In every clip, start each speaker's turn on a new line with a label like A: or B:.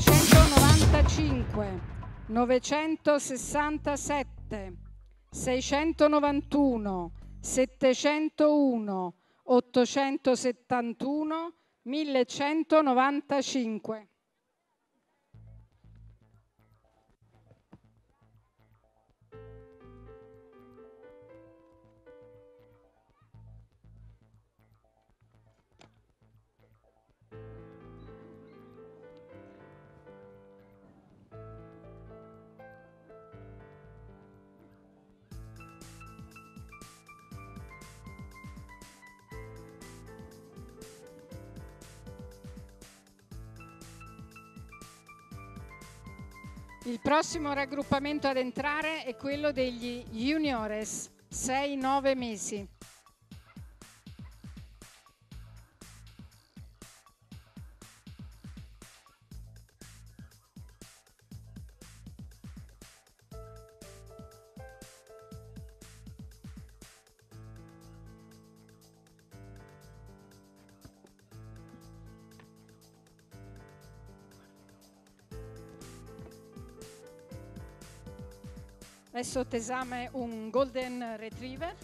A: 595, 967, 691, 701, 871, 1195. Il prossimo raggruppamento ad entrare è quello degli juniores, 6-9 mesi. È sotto esame un Golden Retriever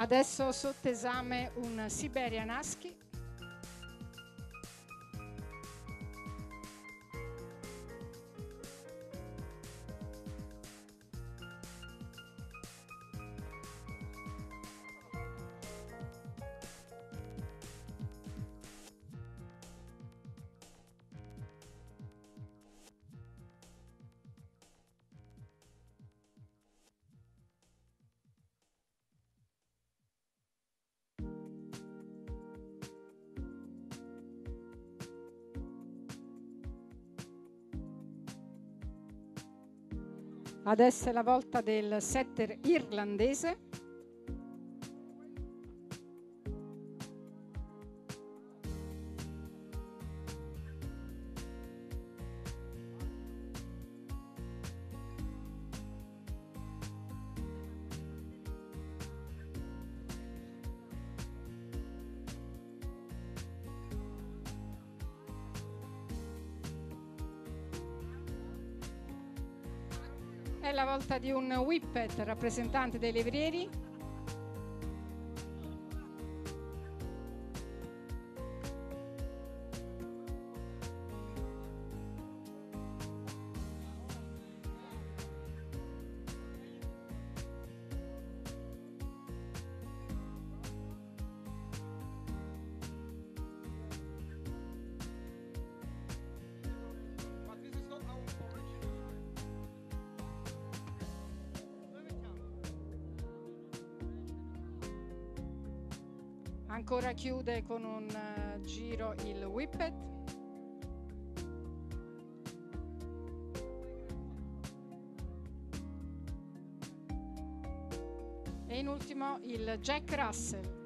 A: Adesso sotto esame un Siberian Husky Adesso è la volta del setter irlandese. È la volta di un Whippet, rappresentante dei levrieri. ancora chiude con un eh, giro il whippet. E in ultimo il Jack Russell.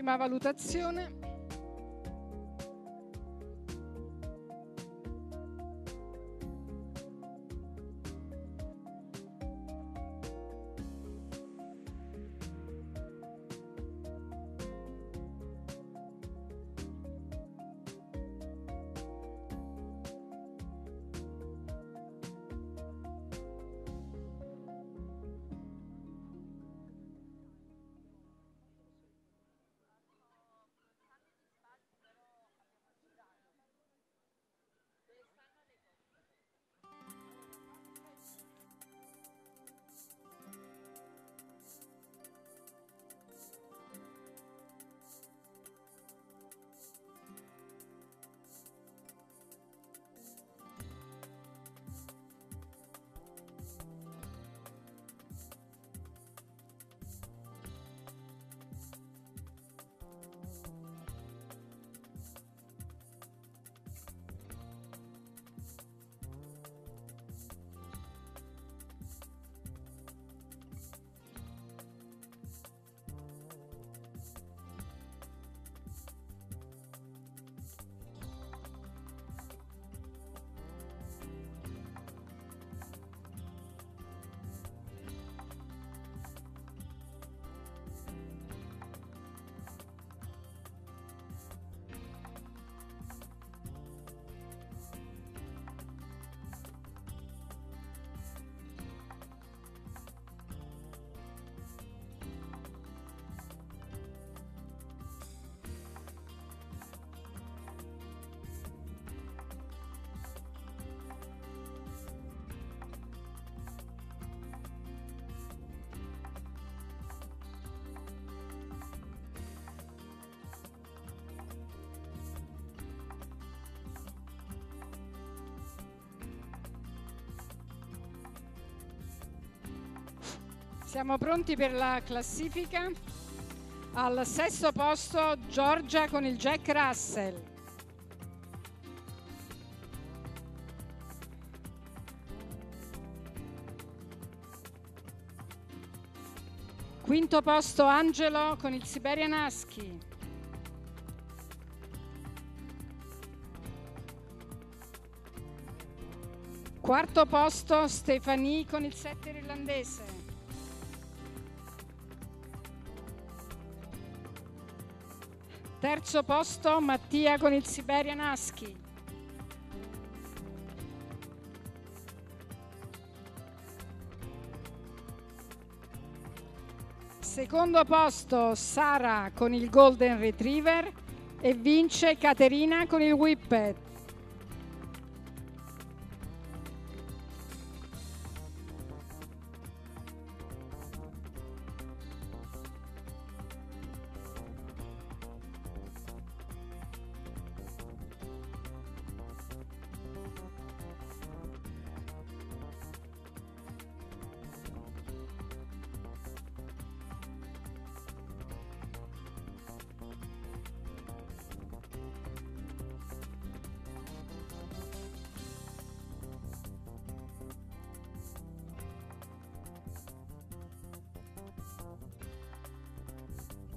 A: Ultima valutazione. Siamo pronti per la classifica. Al sesto posto Giorgia con il Jack Russell. Quinto posto Angelo con il Siberian Husky. Quarto posto Stefani con il setter irlandese. Terzo posto Mattia con il Siberian Husky. Secondo posto Sara con il Golden Retriever e vince Caterina con il Whippet.